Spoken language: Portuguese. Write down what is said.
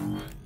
All right.